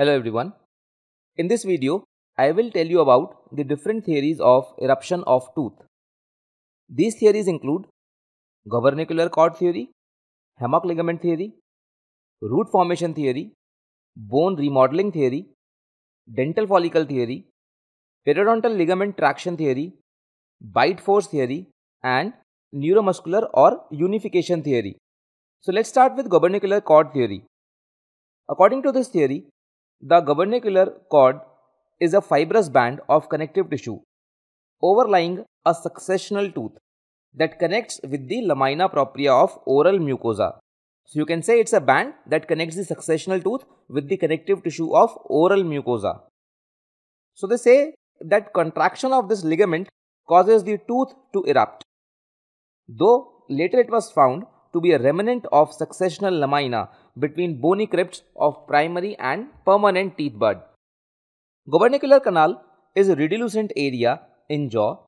Hello everyone. In this video, I will tell you about the different theories of eruption of tooth. These theories include gubernacular cord theory, hammock ligament theory, root formation theory, bone remodeling theory, dental follicle theory, periodontal ligament traction theory, bite force theory, and neuromuscular or unification theory. So let's start with gubernacular cord theory. According to this theory, the gubernacular cord is a fibrous band of connective tissue overlying a successional tooth that connects with the lamina propria of oral mucosa. So you can say it's a band that connects the successional tooth with the connective tissue of oral mucosa. So they say that contraction of this ligament causes the tooth to erupt. Though later it was found to be a remnant of successional lamina between bony crypts of primary and permanent teeth bud. Gubernacular canal is a radiolucent area in jaw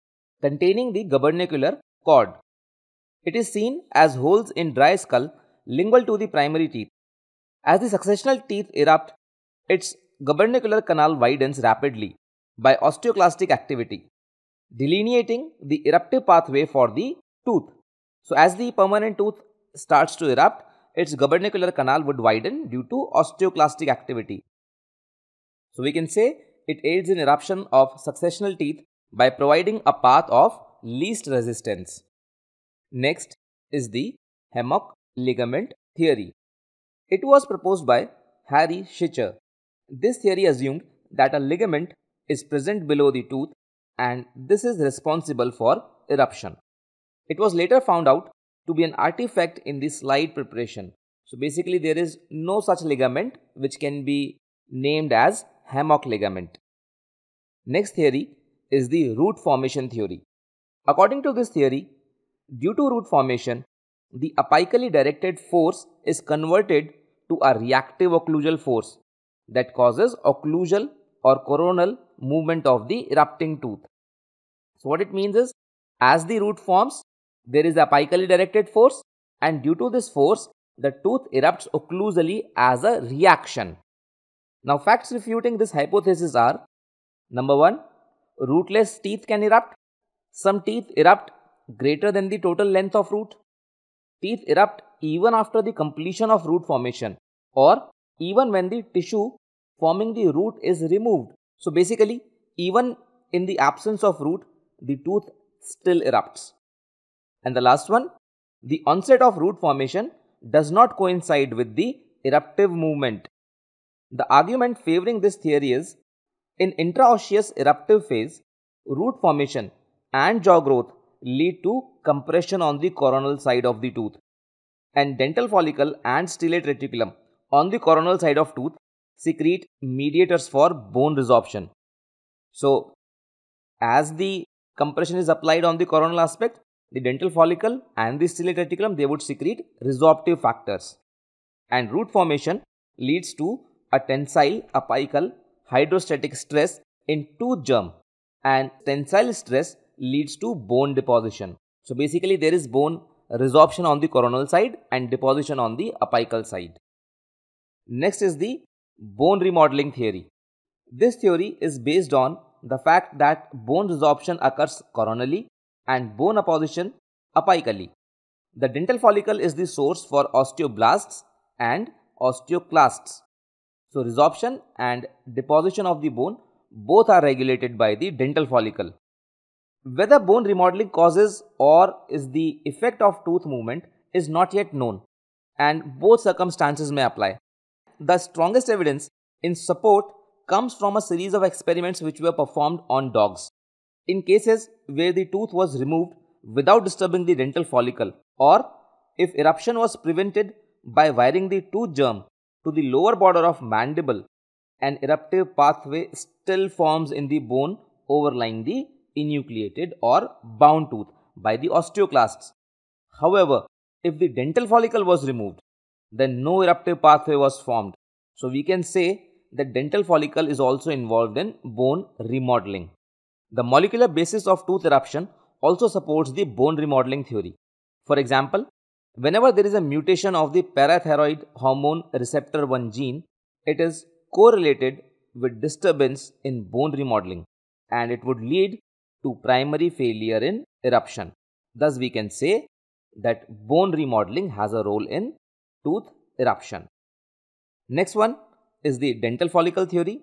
containing the gubernacular cord. It is seen as holes in dry skull lingual to the primary teeth. As the successional teeth erupt, its gubernacular canal widens rapidly by osteoclastic activity, delineating the eruptive pathway for the tooth. So, as the permanent tooth starts to erupt, its gubernacular canal would widen due to osteoclastic activity. So, we can say it aids in eruption of successional teeth by providing a path of least resistance. Next is the hammock ligament theory. It was proposed by Harry Sicher. This theory assumed that a ligament is present below the tooth and this is responsible for eruption. It was later found out to be an artifact in the slide preparation. So basically there is no such ligament which can be named as hammock ligament. Next theory is the root formation theory. According to this theory, due to root formation, the apically directed force is converted to a reactive occlusal force that causes occlusal or coronal movement of the erupting tooth. So what it means is as the root forms, there is a apically directed force and due to this force, the tooth erupts occlusally as a reaction. Now facts refuting this hypothesis are number 1 rootless teeth can erupt some teeth erupt greater than the total length of root. Teeth erupt even after the completion of root formation or even when the tissue forming the root is removed. So basically, even in the absence of root, the tooth still erupts. And the last one, the onset of root formation does not coincide with the eruptive movement. The argument favoring this theory is in intraosseous eruptive phase, root formation and jaw growth lead to compression on the coronal side of the tooth. And dental follicle and stellate reticulum on the coronal side of tooth secrete mediators for bone resorption. So, as the compression is applied on the coronal aspect, the dental follicle and the stellate reticulum they would secrete resorptive factors. And root formation leads to a tensile apical hydrostatic stress in tooth germ and tensile stress leads to bone deposition. So basically there is bone resorption on the coronal side and deposition on the apical side. Next is the bone remodeling theory. This theory is based on the fact that bone resorption occurs coronally and bone apposition apically. The dental follicle is the source for osteoblasts and osteoclasts. So resorption and deposition of the bone both are regulated by the dental follicle. Whether bone remodeling causes or is the effect of tooth movement is not yet known and both circumstances may apply. The strongest evidence in support comes from a series of experiments which were performed on dogs. In cases where the tooth was removed without disturbing the dental follicle or if eruption was prevented by wiring the tooth germ to the lower border of mandible, an eruptive pathway still forms in the bone overlying the enucleated or bound tooth by the osteoclasts. However, if the dental follicle was removed, then no eruptive pathway was formed. So we can say that dental follicle is also involved in bone remodeling. The molecular basis of tooth eruption also supports the bone remodeling theory. For example, whenever there is a mutation of the parathyroid hormone receptor 1 gene, it is correlated with disturbance in bone remodeling and it would lead to primary failure in eruption. Thus, we can say that bone remodeling has a role in tooth eruption. Next one is the dental follicle theory.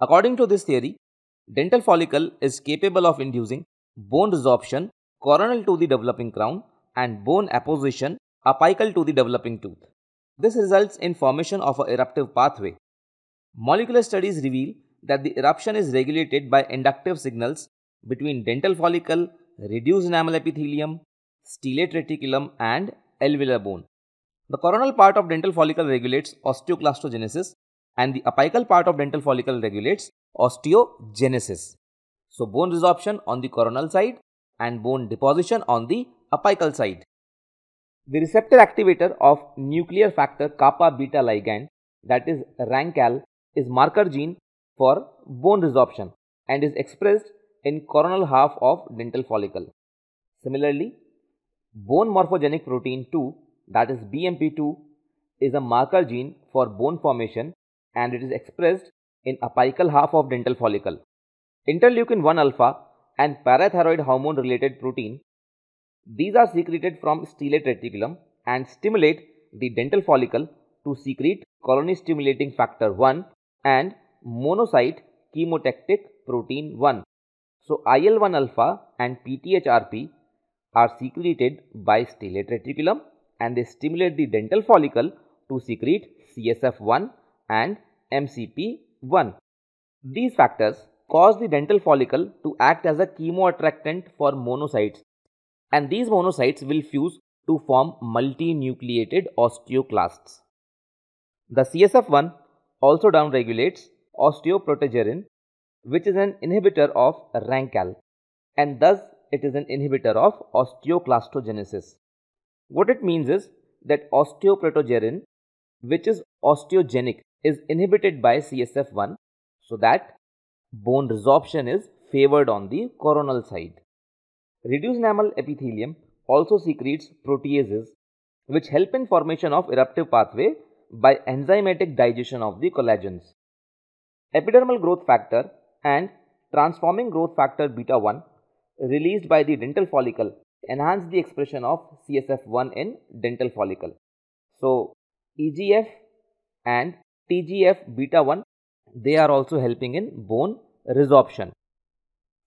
According to this theory, dental follicle is capable of inducing bone resorption coronal to the developing crown and bone apposition apical to the developing tooth. This results in formation of a eruptive pathway. Molecular studies reveal that the eruption is regulated by inductive signals between dental follicle, reduced enamel epithelium, stellate reticulum and alveolar bone. The coronal part of dental follicle regulates osteoclastogenesis and the apical part of dental follicle regulates osteogenesis. So, bone resorption on the coronal side and bone deposition on the apical side. The receptor activator of nuclear factor kappa beta ligand that is RANKL is marker gene for bone resorption and is expressed in coronal half of dental follicle. Similarly, bone morphogenic protein 2 that is BMP2 is a marker gene for bone formation and it is expressed in apical half of dental follicle. Interleukin 1 alpha and parathyroid hormone related protein these are secreted from stellate reticulum and stimulate the dental follicle to secrete colony stimulating factor 1 and monocyte chemotactic protein 1. So, IL-1 alpha and PTHRP are secreted by stellate reticulum and they stimulate the dental follicle to secrete CSF1 and MCP1. These factors cause the dental follicle to act as a chemoattractant for monocytes and these monocytes will fuse to form multinucleated osteoclasts. The CSF1 also downregulates osteoprotegerin which is an inhibitor of RANKL and thus it is an inhibitor of osteoclastogenesis. What it means is that osteoprotegerin which is osteogenic is inhibited by CSF1 so that bone resorption is favored on the coronal side. Reduced enamel epithelium also secretes proteases which help in formation of eruptive pathway by enzymatic digestion of the collagens. Epidermal growth factor and transforming growth factor beta 1 released by the dental follicle enhance the expression of CSF1 in dental follicle. So, EGF and TGF beta 1 they are also helping in bone resorption.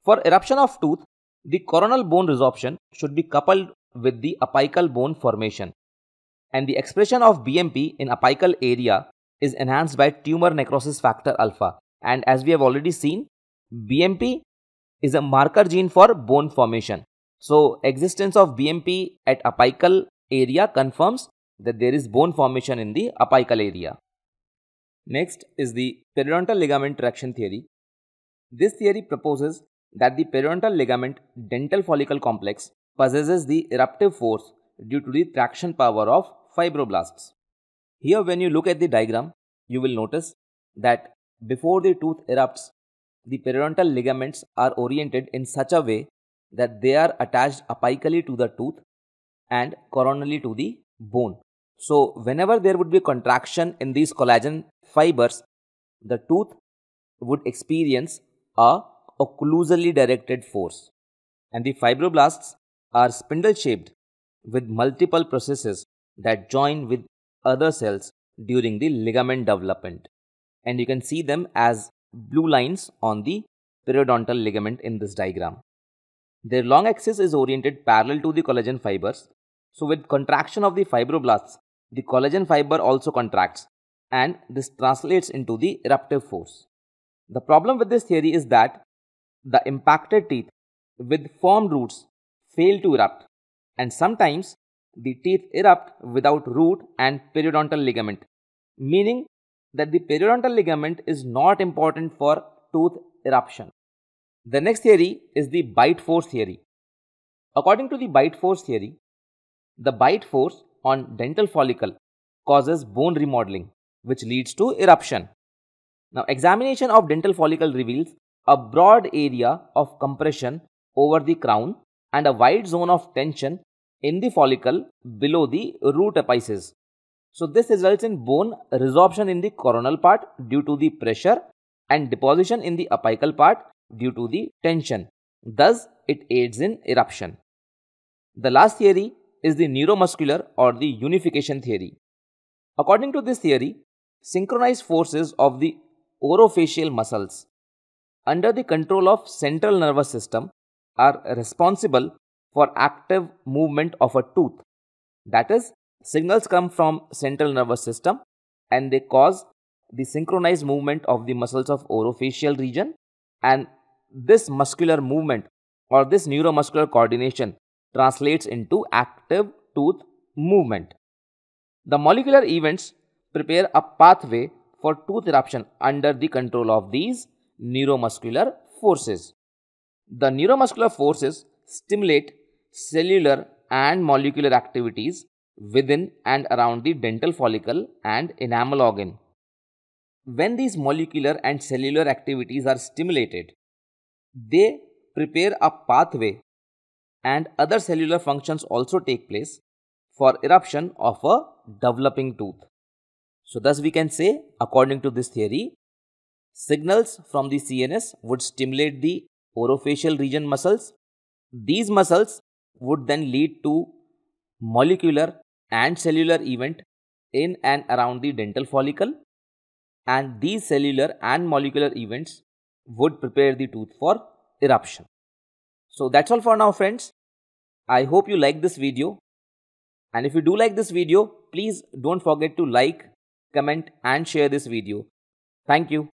For eruption of tooth, the coronal bone resorption should be coupled with the apical bone formation and the expression of BMP in apical area is enhanced by tumor necrosis factor alpha and as we have already seen BMP is a marker gene for bone formation. So existence of BMP at apical area confirms that there is bone formation in the apical area. Next is the periodontal ligament traction theory. This theory proposes that the periodontal ligament dental follicle complex possesses the eruptive force due to the traction power of fibroblasts. Here when you look at the diagram, you will notice that before the tooth erupts, the periodontal ligaments are oriented in such a way that they are attached apically to the tooth and coronally to the bone. So whenever there would be contraction in these collagen fibers, the tooth would experience a occlusally directed force. And the fibroblasts are spindle shaped with multiple processes that join with other cells during the ligament development. And you can see them as blue lines on the periodontal ligament in this diagram. Their long axis is oriented parallel to the collagen fibers. So with contraction of the fibroblasts, the collagen fiber also contracts and this translates into the eruptive force. The problem with this theory is that the impacted teeth with formed roots fail to erupt and sometimes the teeth erupt without root and periodontal ligament, meaning that the periodontal ligament is not important for tooth eruption. The next theory is the bite force theory. According to the bite force theory, the bite force on dental follicle causes bone remodeling which leads to eruption. Now examination of dental follicle reveals a broad area of compression over the crown and a wide zone of tension in the follicle below the root apices. So this results in bone resorption in the coronal part due to the pressure and deposition in the apical part due to the tension. Thus, it aids in eruption. The last theory is the neuromuscular or the unification theory. According to this theory, synchronized forces of the orofacial muscles under the control of central nervous system are responsible for active movement of a tooth. That is, signals come from central nervous system and they cause the synchronized movement of the muscles of orofacial region and this muscular movement or this neuromuscular coordination translates into active tooth movement. The molecular events prepare a pathway for tooth eruption under the control of these neuromuscular forces. The neuromuscular forces stimulate cellular and molecular activities within and around the dental follicle and enamel organ. When these molecular and cellular activities are stimulated, they prepare a pathway and other cellular functions also take place for eruption of a developing tooth. So thus we can say according to this theory, signals from the CNS would stimulate the orofacial region muscles. These muscles would then lead to molecular and cellular event in and around the dental follicle and these cellular and molecular events would prepare the tooth for eruption. So that's all for now friends. I hope you like this video and if you do like this video please don't forget to like, comment and share this video. Thank you.